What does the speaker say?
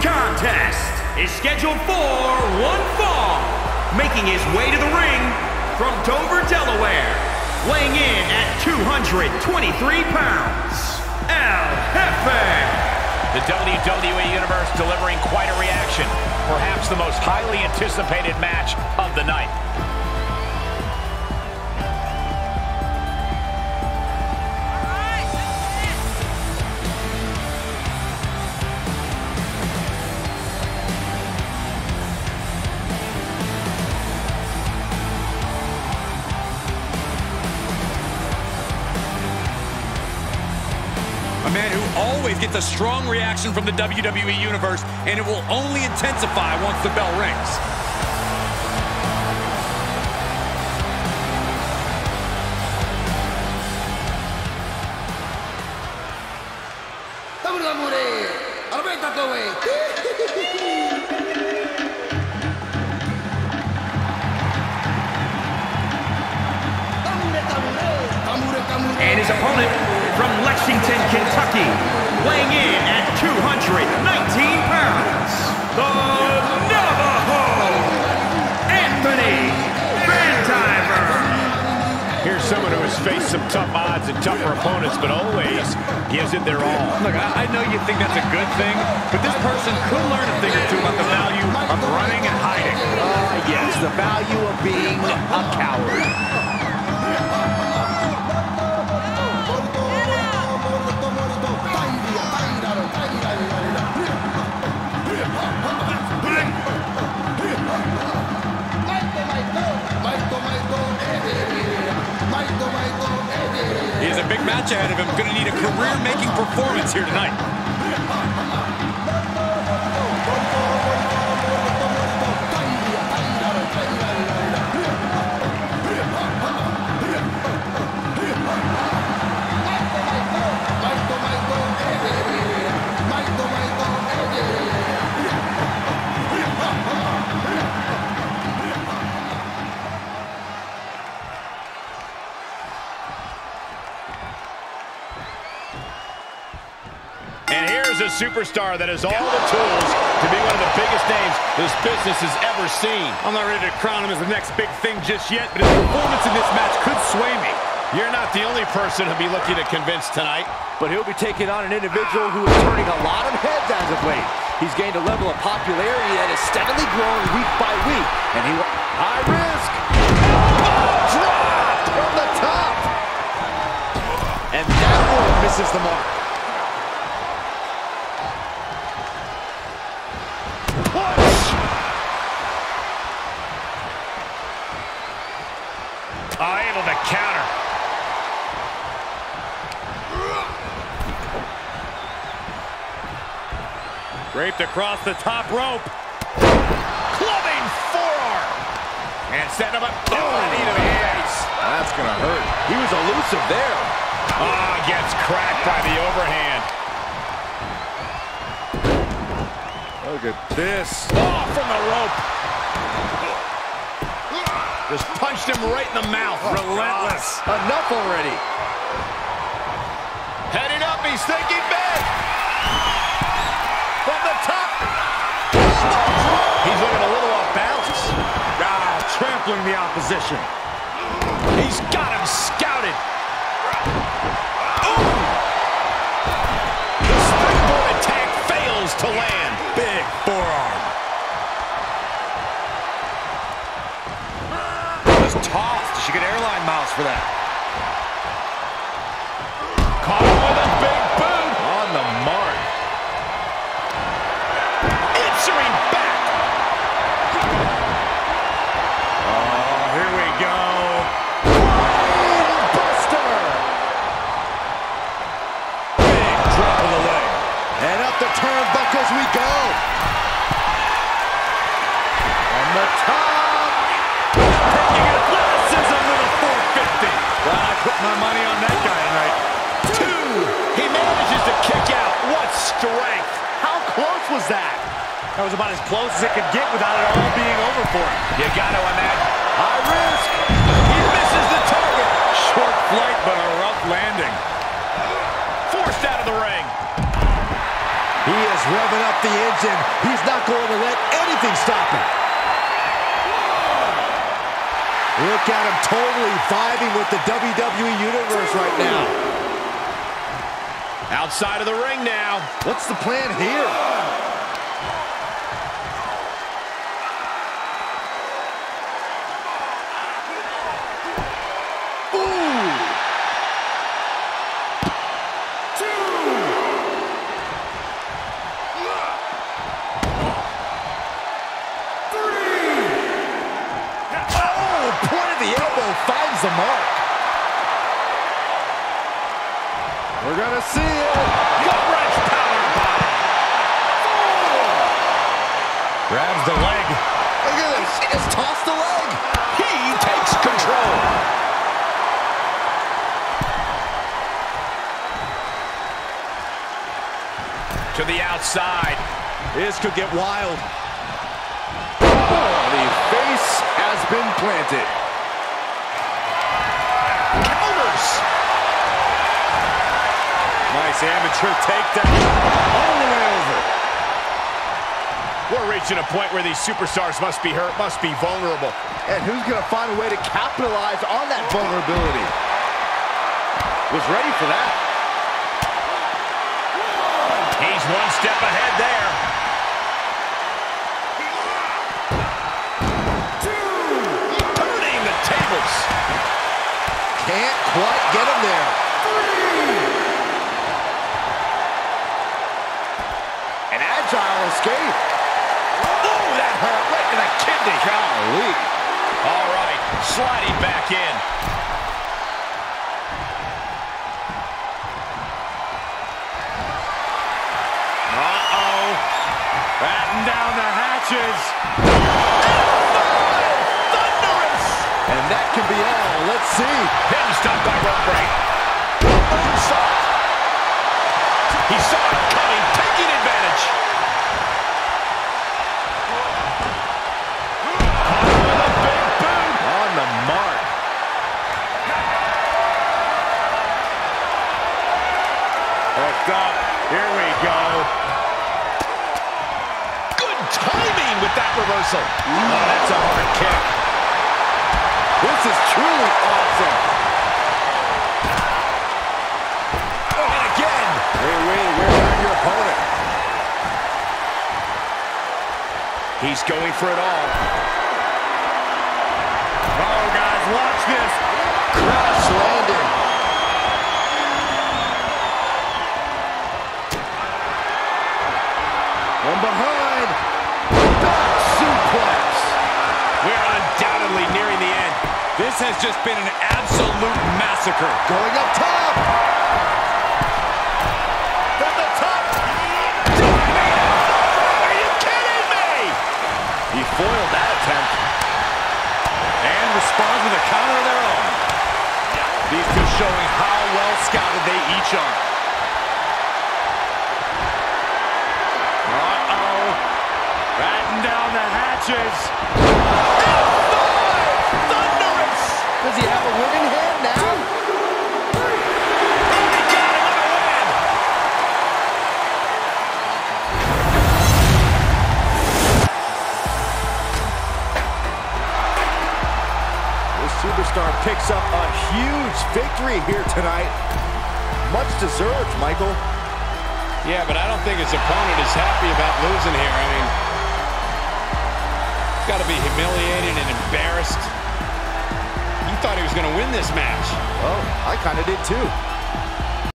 contest is scheduled for one fall, making his way to the ring from Dover, Delaware, weighing in at 223 pounds, El Jefe. The WWE Universe delivering quite a reaction. Perhaps the most highly anticipated match of the night. Man who always gets a strong reaction from the WWE Universe, and it will only intensify once the bell rings. And his opponent from Lexington, Kentucky, weighing in at 219 pounds, the Navajo, Anthony Van Diver. Here's someone who has faced some tough odds and tougher opponents, but always gives it their all. Look, I, I know you think that's a good thing, but this person could learn a thing or two about the value of running and hiding. Uh, yes, the value of being a coward. Ahead of him. Going to need a career-making performance here tonight. And here's a superstar that has all the tools to be one of the biggest names this business has ever seen. I'm not ready to crown him as the next big thing just yet, but his performance in this match could sway me. You're not the only person he'll be looking to convince tonight. But he'll be taking on an individual who is turning a lot of heads as of late. He's gained a level of popularity that is steadily growing week by week. And he will... High risk. Oh, dropped from the top. And that one misses the mark. Push! Oh, able to counter. Draped across the top rope. Clubbing forearm. And setting him up. Oh, knee to the. That's going to hurt. He was elusive there. Ah, gets cracked by the overhand. Look at this. Oh, from the rope. Just punched him right in the mouth. Relentless. Enough already. Heading up, he's thinking big. Trampling the opposition. He's got him scouted. Ooh. The springboard attack fails to land. Big forearm. Just tossed. She get airline miles for that. Caught him with a big boot. On the mark. Answering back. Turnbuckles we go. On the top. Taking athleticism with a 450. Well, I put my money on that guy tonight. Two. He manages to kick out. What strength. How close was that? That was about as close as it could get without it all being over for him. You got to imagine. High risk. He misses the target. Short flight, but a rough landing. Forced out of the ring. He is revving up the engine. He's not going to let anything stop him. Look at him totally vibing with the WWE Universe right now. Outside of the ring now. What's the plan here? The mark. We're going to see it. Gut wrench power bomb. Grabs the leg. Look at this. He just tossed the leg. He takes control. To the outside. This could get wild. Oh, the face has been planted. Nice amateur takedown. All the way over. We're reaching a point where these superstars must be hurt, must be vulnerable. And who's going to find a way to capitalize on that vulnerability? Was ready for that. He's one step ahead there. Sliding back in. Uh-oh. Batten down the hatches. Thunderous. And that can be all. Let's see. Pin stuck by break. Moonsault. He saw it coming, taking advantage. Hooked up. Here we go. Good timing with that reversal. Oh, that's a hard kick. This is truly awesome. Oh, and again. Hey, wait, wear down your opponent. He's going for it all. Oh, guys, watch this. Crash From behind. Back suplex. We're undoubtedly nearing the end. This has just been an absolute massacre. Going up top. From the top. Are you kidding me? He foiled that attempt. And responds with a counter of their own. These two showing how well scouted they each are. The hatches. Thunderous. Does he have a winning hand now? Oh, he got another win. This superstar picks up a huge victory here tonight. Much deserved, Michael. Yeah, but I don't think his opponent is happy about losing here. I mean, got to be humiliated and embarrassed. He thought he was going to win this match. Well, I kind of did too.